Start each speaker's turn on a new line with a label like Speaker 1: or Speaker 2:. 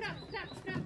Speaker 1: stop, stop, stop.